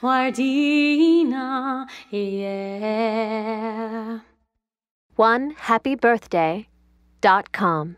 Wardina, yeah. One happy birthday dot com.